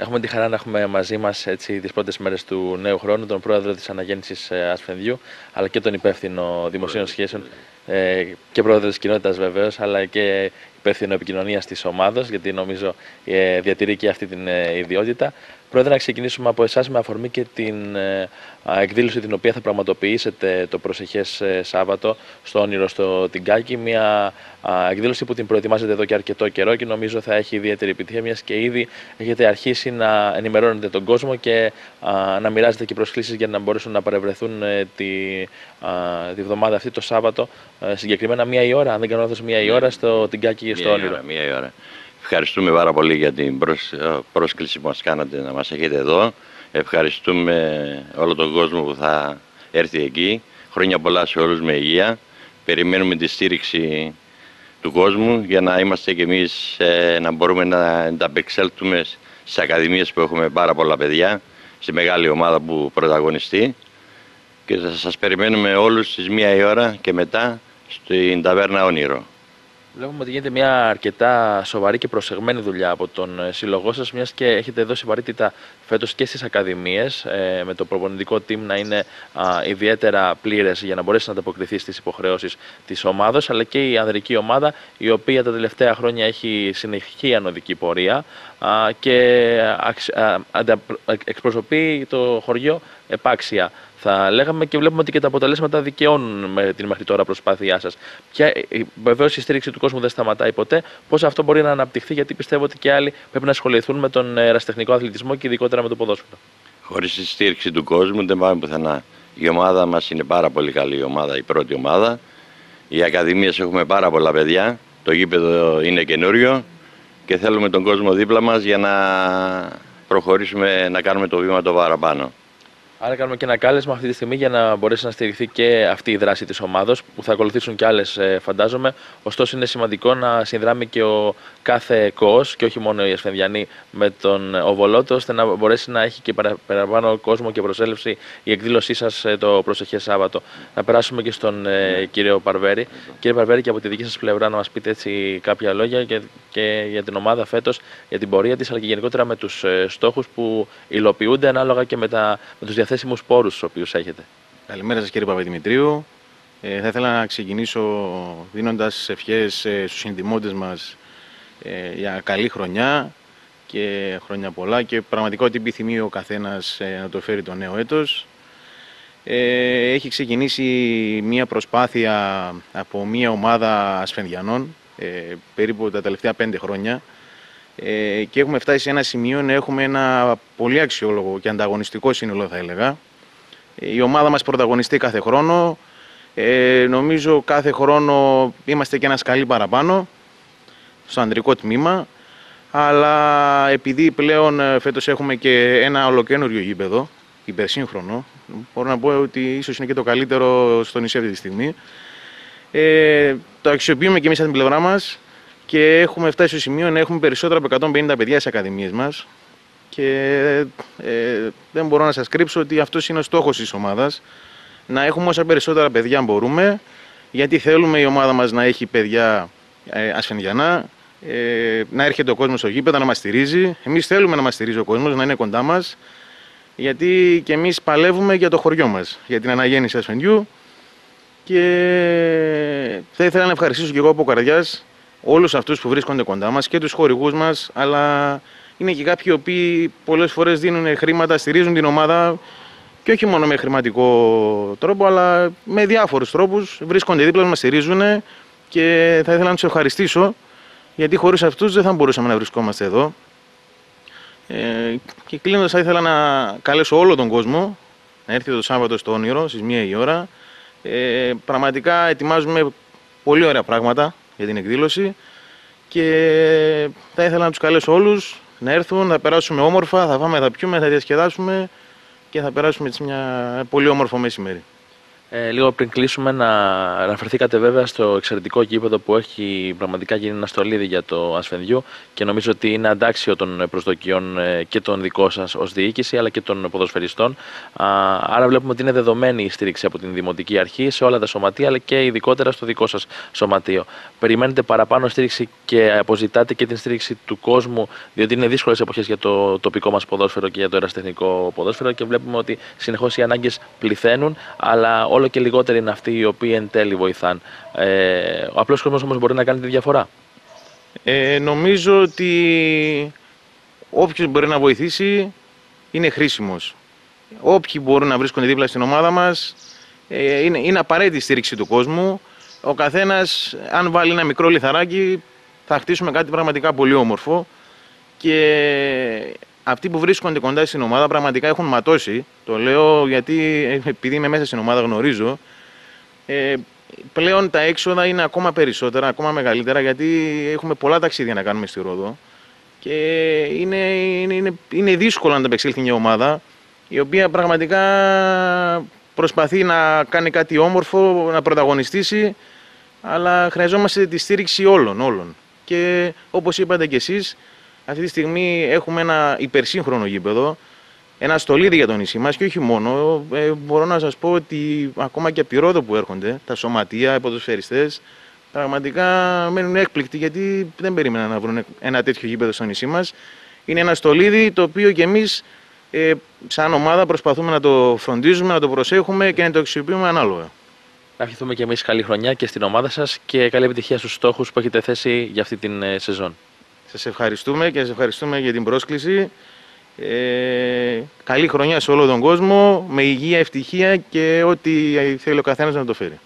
Έχουμε τη χαρά να έχουμε μαζί μας τις πρώτες μέρες του νέου χρόνου τον πρόεδρο της Αναγέννησης ε, Ασφενδιού, αλλά και τον υπεύθυνο δημοσίων σχέσεων. ε, και πρόεδρος της κοινότητας βεβαίως, αλλά και υπεύθυνο επικοινωνίας της ομάδα, γιατί νομίζω ε, διατηρεί και αυτή την ιδιότητα. Πρόεδρε, να ξεκινήσουμε από εσάς με αφορμή και την ε, εκδήλωση την οποία θα πραγματοποιήσετε το προσεχές ε, Σάββατο στο Όνειρο στο Τιγκάκι. Μια εκδήλωση που την προετοιμάζετε εδώ και αρκετό καιρό και νομίζω θα έχει ιδιαίτερη επιτυχία, μιας και ήδη έχετε αρχίσει να ενημερώνετε τον κόσμο και να μοιράζετε και προσκλήσεις για να μπορέσουν να παρευρεθούν ε, τη, τη βδομάδα αυτή το Σάββατο. Συγκεκριμένα μία η ώρα, αν δεν κάνω λάθος, μία η ώρα στο Τιγκάκι στο Όνειρο. Μία η ώρα. Ευχαριστούμε πάρα πολύ για την πρόσκληση που μας κάνατε να μας έχετε εδώ. Ευχαριστούμε όλο τον κόσμο που θα έρθει εκεί. Χρόνια πολλά σε όλους με υγεία. Περιμένουμε τη στήριξη του κόσμου για να είμαστε κι εμείς ε, να μπορούμε να ανταπεξέλθουμε στις ακαδημίες που έχουμε πάρα πολλά παιδιά, στη μεγάλη ομάδα που πρωταγωνιστεί και θα σας περιμένουμε όλους στις μία η ώρα και μετά στην Ταβέρνα Όνειρο. Βλέπουμε ότι γίνεται μια αρκετά σοβαρή και προσεγμένη δουλειά από τον ε, σύλλογό σας, μιας και έχετε δώσει βαρύτητα φέτος και στις ακαδημίες, ε, με το προπονητικό team να είναι ιδιαίτερα πλήρες για να μπορέσει να ανταποκριθεί στις υποχρεώσεις της ομάδας, αλλά και η ανδρική ομάδα, η οποία τα τελευταία χρόνια έχει συνεχή ανωδική πορεία και εκπροσωπεί το χωριό επάξια θα λέγαμε και βλέπουμε ότι και τα αποτελέσματα δικαιώνουν με την μέχρι τώρα προσπάθειά σας. Βεβαίως η στήριξη του κόσμου δεν σταματάει ποτέ. Πώς αυτό μπορεί να αναπτυχθεί, γιατί πιστεύω ότι και άλλοι πρέπει να ασχοληθούν με τον εραστεχνικό αθλητισμό και ειδικότερα με το ποδόσφαιρο. Χωρίς τη στήριξη του κόσμου δεν πάμε πουθενά. Η ομάδα μας είναι πάρα πολύ καλή η ομάδα, η πρώτη ομάδα. Οι ακαδημίες έχουμε πάρα πολλά παιδιά. Το γήπεδο είναι καινούριο και θέλουμε τον κόσμο δίπλα μας για να προχωρήσουμε να κάνουμε το βήμα το παραπάνω. Άρα κάνουμε και ένα κάλεσμα αυτή τη στιγμή για να μπορέσει να στηριχθεί και αυτή η δράση της ομάδα που θα ακολουθήσουν και άλλες, φαντάζομαι. Ωστόσο, είναι σημαντικό να συνδράμει και ο κάθε ΚΟΟΣ και όχι μόνο οι Ασφενδιανοί με τον Οβολότο, ώστε να μπορέσει να έχει και παραπάνω κόσμο και προσέλευση η εκδήλωσή σας ε, το προσεχές Σάββατο. Να περάσουμε και στον ε, κύριο Παρβέρη. Κύριε Παρβέρη, και από τη δική σας πλευρά να μας πείτε έτσι κάποια λόγια και, και για την ομάδα φέτος, για την πορεία της, αλλά και γενικότερα με τους ε, στόχους που υλοποιούνται ανάλογα και με, τα, με τους διαθέσιμους πόρους του οποίους έχετε. Καλημέρα σας κύριε Παπαδημητρίου. Ε, θα ήθελα να ξεκινήσω δίνοντας ευχές ε, στους συνδημότε μας ε, για καλή χρονιά και χρόνια πολλά και πραγματικά ό,τι επιθυμεί ο καθένας ε, να το φέρει το νέο έτος. Ε, έχει ξεκινήσει μία προσπάθεια από μία ομάδα ασφενδιανών περίπου τα τελευταία πέντε χρόνια ε, και έχουμε φτάσει σε ένα σημείο να έχουμε ένα πολύ αξιόλογο και ανταγωνιστικό σύνολο θα έλεγα. Ε, η ομάδα μας πρωταγωνιστεί κάθε χρόνο. Ε, νομίζω κάθε χρόνο είμαστε και ένα σκαλί παραπάνω στο ανδρικό τμήμα. Αλλά επειδή πλέον ε, φέτος έχουμε και ένα ολοκένουργιο γήπεδο, υπερσύγχρονο, μπορώ να πω ότι ίσως είναι και το καλύτερο στο νησί αυτή τη στιγμή. Ε, το αξιοποιούμε και εμείς από την πλευρά μας και έχουμε φτάσει στο σημείο να έχουμε περισσότερα από 150 παιδιά στις ακαδημίες μας. Και ε, δεν μπορώ να σας κρύψω ότι αυτός είναι ο στόχος της ομάδας. Να έχουμε όσα περισσότερα παιδιά μπορούμε γιατί θέλουμε η ομάδα μας να έχει παιδιά ε, ασφενδιανά ε, να έρχεται ο κόσμος στο γήπεδο να μας στηρίζει. Εμείς θέλουμε να μας στηρίζει ο κόσμος, να είναι κοντά μας γιατί και εμείς παλεύουμε για το χωριό μας, για την αναγέννηση ασφενδιού και θα ήθελα να ευχαριστήσω και εγώ από καρδιάς όλους αυτούς που βρίσκονται κοντά μας και τους χορηγούς μας, αλλά είναι και κάποιοι οι οποίοι πολλές φορές δίνουν χρήματα, στηρίζουν την ομάδα και όχι μόνο με χρηματικό τρόπο, αλλά με διάφορους τρόπους. Βρίσκονται δίπλα μας, στηρίζουν και θα ήθελα να τους ευχαριστήσω γιατί χωρίς αυτούς δεν θα μπορούσαμε να βρισκόμαστε εδώ. Ε, και κλείνοντας θα ήθελα να καλέσω όλο τον κόσμο να έρθει το Σάββατο στο Όνειρο στις 1 η ώρα. Ε, πραγματικά ετοιμάζουμε πολύ ωραία πράγματα για την εκδήλωση και θα ήθελα να τους καλέσω όλους να έρθουν, να περάσουμε όμορφα, θα φάμε, θα πιούμε, θα διασκεδάσουμε και θα περάσουμε έτσι μια πολύ όμορφο μεσημέρι. Ε, λίγο πριν κλείσουμε, να αναφερθήκατε βέβαια στο εξαιρετικό γήπεδο που έχει πραγματικά γίνει ένα στολίδι για το Ασφενδιού και νομίζω ότι είναι αντάξιο των προσδοκιών ε, και των δικών σας ως διοίκηση αλλά και των ποδοσφαιριστών. Άρα, βλέπουμε ότι είναι δεδομένη η στήριξη από την Δημοτική Αρχή σε όλα τα σωματεία αλλά και ειδικότερα στο δικό σας σωματείο. Περιμένετε παραπάνω στήριξη και αποζητάτε και την στήριξη του κόσμου, διότι είναι δύσκολες εποχές για το τοπικό μας ποδόσφαιρο και για το εραστεχνικό ποδόσφαιρο και βλέπουμε ότι συνεχώς οι ανάγκες πληθαίνουν, αλλά όλο και λιγότεροι είναι αυτοί οι οποίοι εν τέλει βοηθάν. Ε, ο απλός κόσμος όμως μπορεί να κάνει τη διαφορά; Ε, νομίζω ότι όποιος μπορεί να βοηθήσει είναι χρήσιμος. Όποιοι μπορούν να βρίσκονται δίπλα στην ομάδα μας, ε, είναι, είναι απαραίτητη η στήριξη του κόσμου. Ο καθένας, αν βάλει ένα μικρό λιθαράκι, θα χτίσουμε κάτι πραγματικά πολύ όμορφο. Και αυτοί που βρίσκονται κοντά στην ομάδα πραγματικά έχουν ματώσει. Το λέω γιατί επειδή είμαι μέσα στην ομάδα γνωρίζω. Ε, πλέον τα έξοδα είναι ακόμα περισσότερα, ακόμα μεγαλύτερα γιατί έχουμε πολλά ταξίδια να κάνουμε στη Ρόδο και είναι, είναι, είναι, είναι δύσκολο να τα επεξέλθει μια ομάδα η οποία πραγματικά προσπαθεί να κάνει κάτι όμορφο, να πρωταγωνιστήσει αλλά χρειαζόμαστε τη στήριξη όλων, όλων. Και όπως είπατε κι εσείς, αυτή τη στιγμή έχουμε ένα υπερσύγχρονο γήπεδο, ένα στολίδι για το νησί μας και όχι μόνο. Ε, μπορώ να σας πω ότι ακόμα και από τη Ρόδο που έρχονται, τα σωματεία, οι ποδοσφαιριστές, πραγματικά μένουν έκπληκτοι γιατί δεν περίμεναν να βρουν ένα τέτοιο γήπεδο στο νησί μας. Είναι ένα στολίδι το οποίο και εμείς ε, σαν ομάδα προσπαθούμε να το φροντίζουμε, να το προσέχουμε και να το αξιοποιούμε ανάλογα. Να ευχηθούμε και εμείς καλή χρονιά και στην ομάδα σας και καλή επιτυχία στους στόχους που έχετε θέσει για αυτή την ε, σεζόν. Σας ευχαριστούμε και σας ευχαριστούμε για την πρόσκληση. Ε, καλή χρονιά σε όλο τον κόσμο, με υγεία, ευτυχία και ό,τι θέλει ο καθένας να το φέρει.